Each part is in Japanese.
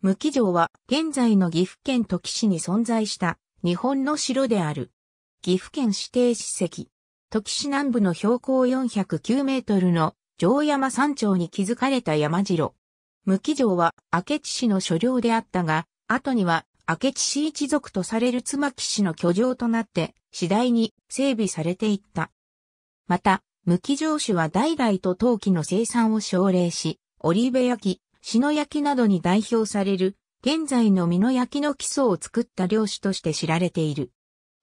無期城は現在の岐阜県土岐市に存在した日本の城である。岐阜県指定史跡。土岐市南部の標高409メートルの城山山頂に築かれた山城。無期城は明智氏の所領であったが、後には明智氏一族とされる妻木氏の居城となって次第に整備されていった。また、無期城主は代々と陶器の生産を奨励し、オリーブ焼き、篠焼きなどに代表される、現在の美濃焼きの基礎を作った領主として知られている。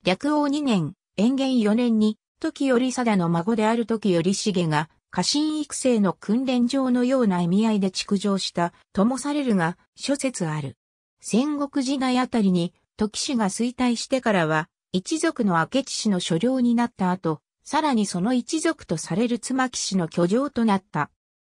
略王2年、延元4年に、時頼貞の孫である時頼重が、家臣育成の訓練場のような意味合いで築城したともされるが、諸説ある。戦国時代あたりに、時氏が衰退してからは、一族の明智氏の所領になった後、さらにその一族とされる妻木氏の居城となった。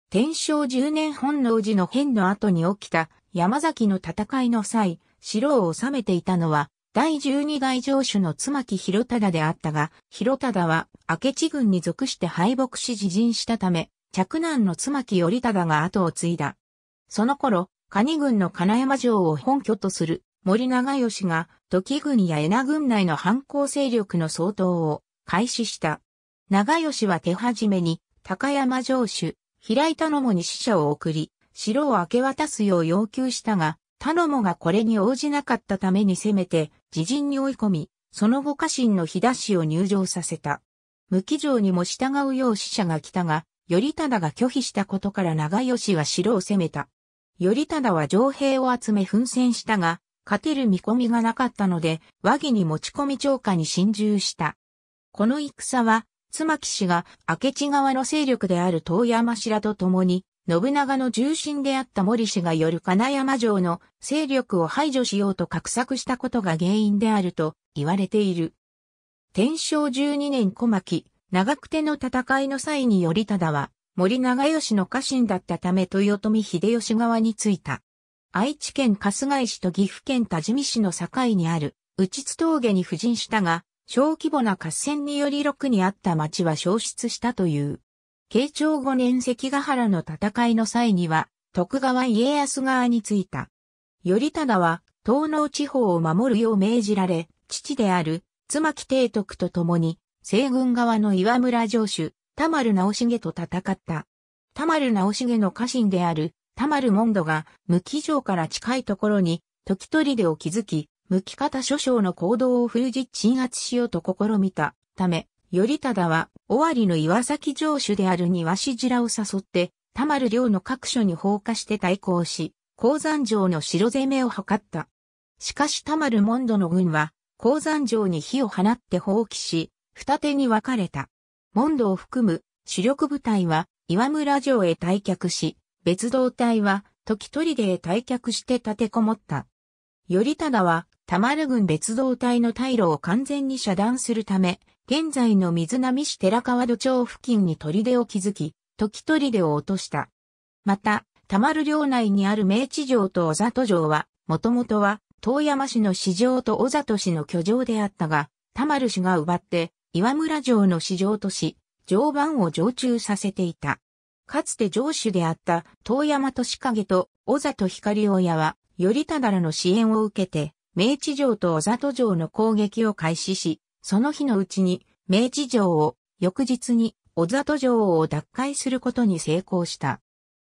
天正十年本能寺の変の後に起きた山崎の戦いの際、城を治めていたのは、第十二代城主の妻木広忠であったが、広忠は明智軍に属して敗北し自陣したため、着男の妻木頼忠が後を継いだ。その頃、蟹軍の金山城を本拠とする森長吉が、時軍や江名軍内の反抗勢力の総統を開始した。長吉は手始めに、高山城主、平井頼母に死者を送り、城を明け渡すよう要求したが、頼母がこれに応じなかったために攻めて、自陣に追い込み、その後家臣の日田氏を入城させた。無期城にも従うよう死者が来たが、頼忠が拒否したことから長吉は城を攻めた。頼忠は城兵を集め奮戦したが、勝てる見込みがなかったので、和議に持ち込み超過に侵入した。この戦は、妻木氏が明智側の勢力である遠山白と共に、信長の重臣であった森氏がよる金山城の勢力を排除しようと画策したことが原因であると言われている。天正12年小牧、長久手の戦いの際に頼忠は、森長吉の家臣だったため豊臣秀吉側についた。愛知県春日井市と岐阜県多治見市の境にある、内津峠に布陣したが、小規模な合戦により6にあった町は消失したという。慶長5年関ヶ原の戦いの際には、徳川家康側についた。頼忠は、東農地方を守るよう命じられ、父である、妻木帝徳と共に、西軍側の岩村城主、田丸直重と戦った。田丸直重の家臣である、田丸門戸が、無期城から近いところに、時取り出を築き、向き方諸将の行動を封じ鎮圧しようと試みたため、頼忠は、尾張の岩崎城主である庭師寺を誘って、田丸領の各所に放火して対抗し、鉱山城の城攻めを図った。しかし田丸門戸の軍は、鉱山城に火を放って放棄し、二手に分かれた。門戸を含む主力部隊は岩村城へ退却し、別動隊は時取出へ退却して立てこもった。頼忠は田丸軍別動隊の退路を完全に遮断するため、現在の水波市寺川戸町付近に砦を築き、時砦を落とした。また、田丸領内にある明治城と小里城は、もともとは、遠山市の市場と小里市の居城であったが、田丸氏が奪って、岩村城の市場とし、城番を常駐させていた。かつて城主であった遠山利影と小里光親は、頼忠らの支援を受けて、明治城と小里城の攻撃を開始し、その日のうちに明治城を、翌日に小里城を奪回することに成功した。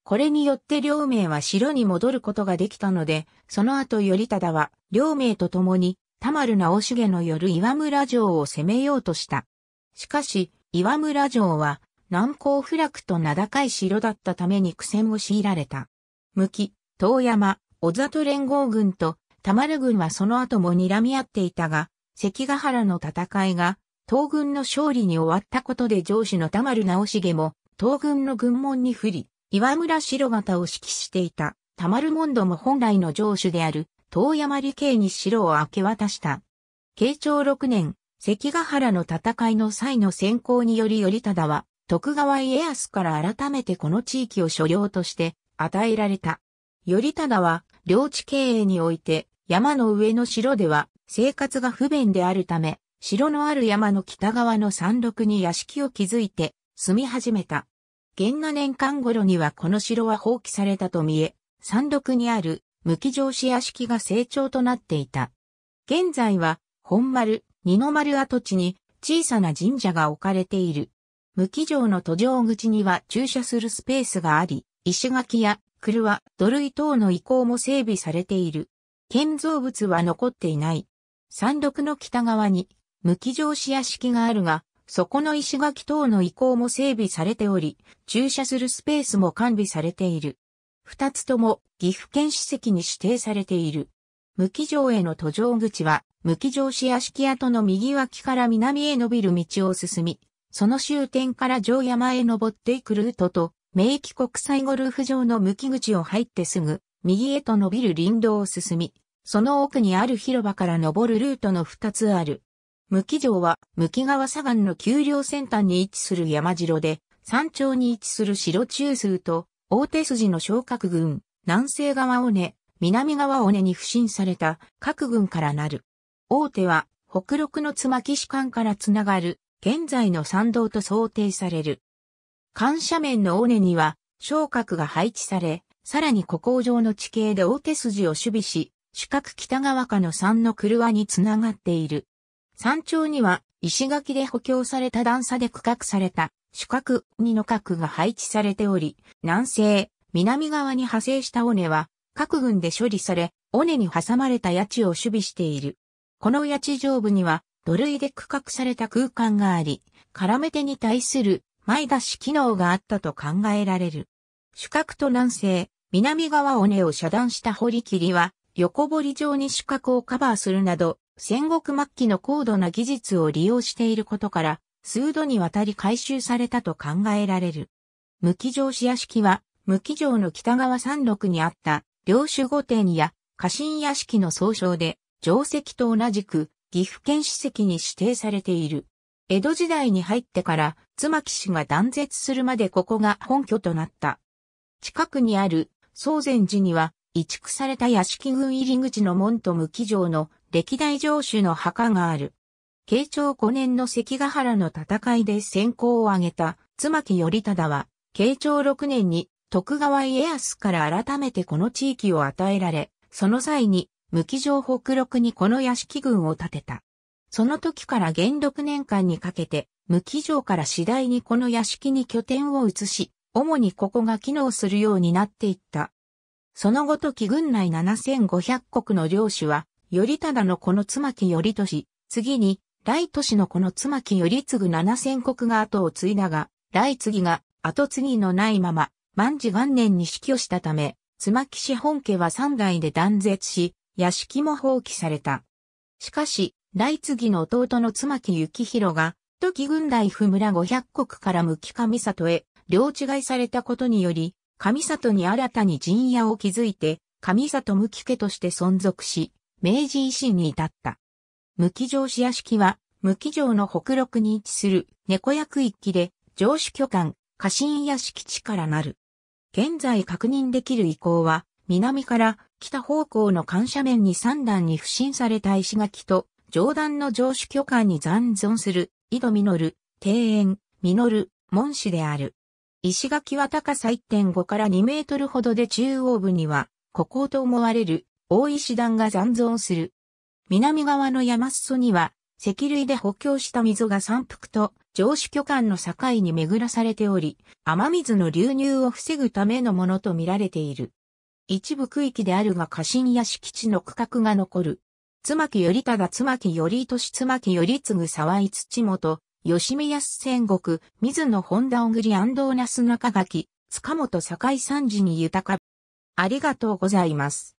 これによって両名は城に戻ることができたので、その後頼忠は両名と共に田丸直重のよる岩村城を攻めようとした。しかし、岩村城は難攻不落と名高い城だったために苦戦を強いられた。向き、遠山、小里連合軍と田丸軍はその後も睨み合っていたが、関ヶ原の戦いが東軍の勝利に終わったことで上司の田丸直重も東軍の軍門に振り、岩村白型を指揮していた田丸門戸も本来の城主である東山理系に城を明け渡した。慶長6年、関ヶ原の戦いの際の先行により頼忠は徳川家康から改めてこの地域を所領として与えられた。頼忠は領地経営において山の上の城では生活が不便であるため、城のある山の北側の山麓に屋敷を築いて住み始めた。元那年間頃にはこの城は放棄されたと見え、山麓にある無機城市屋敷が成長となっていた。現在は、本丸、二の丸跡地に小さな神社が置かれている。無機城の途上口には駐車するスペースがあり、石垣や車、土塁等の遺構も整備されている。建造物は残っていない。山麓の北側に無機城市屋敷があるが、そこの石垣等の遺構も整備されており、駐車するスペースも完備されている。二つとも岐阜県史跡に指定されている。無機城への途上口は、無機城市屋敷跡の右脇から南へ伸びる道を進み、その終点から城山へ登っていくルートと、名機国際ゴルフ場の無機口を入ってすぐ、右へと伸びる林道を進み、その奥にある広場から登るルートの二つある。無機城は、無機川左岸の丘陵先端に位置する山城で、山頂に位置する城中枢と、大手筋の小角軍、南西側尾根、南側尾根に不審された各軍からなる。大手は、北陸の妻木士官からつながる、現在の参道と想定される。関斜面の尾根には、小角が配置され、さらに古工場の地形で大手筋を守備し、四角北側下の山の車につながっている。山頂には石垣で補強された段差で区画された四角二の角が配置されており、南西、南側に派生した尾根は各群で処理され、尾根に挟まれた谷地を守備している。この谷地上部には土塁で区画された空間があり、絡め手に対する前出し機能があったと考えられる。主角と南西、南側尾根を遮断した堀切は、横堀状に主角をカバーするなど、戦国末期の高度な技術を利用していることから、数度にわたり改修されたと考えられる。無機城市屋敷は、無機城の北側山麓にあった領主御殿や家臣屋敷の総称で、城石と同じく岐阜県史跡に指定されている。江戸時代に入ってから妻木氏が断絶するまでここが本拠となった。近くにある宗禅寺には移築された屋敷群入り口の門と無機城の歴代城主の墓がある。慶長5年の関ヶ原の戦いで先行を挙げた妻木頼忠は、慶長6年に徳川家康から改めてこの地域を与えられ、その際に無機城北陸にこの屋敷群を建てた。その時から元禄年間にかけて、無機城から次第にこの屋敷に拠点を移し、主にここが機能するようになっていった。その後時軍内7500国の領主は、頼忠のこの妻木頼俊、次に、来都市のこの妻木頼継7000国が後を継いだが、来次が後継ぎのないまま、万事元年に死去したため、妻木氏本家は三代で断絶し、屋敷も放棄された。しかし、来次の弟の妻木幸宏が、時軍大府村500国から向き上里へ、両違いされたことにより、上里に新たに陣屋を築いて、上里向家として存続し、明治維新に至った。無機城市屋敷は、無機城の北陸に位置する猫役一期で、城主居館、家臣屋敷地からなる。現在確認できる遺構は、南から北方向の関斜面に三段に不審された石垣と、上段の城主居館に残存する、井戸実る、庭園、実る門主である。石垣は高さ1.5から2メートルほどで中央部には、孤高と思われる大石段が残存する。南側の山裾には、石類で補強した溝が山腹と上主巨間の境に巡らされており、雨水の流入を防ぐためのものとみられている。一部区域であるが家臣や敷地の区画が残る。妻木頼忠妻木頼利妻木頼次沢井土本、吉見康戦国、水野本田小栗安藤那須中垣、塚本堺三次に豊か。ありがとうございます。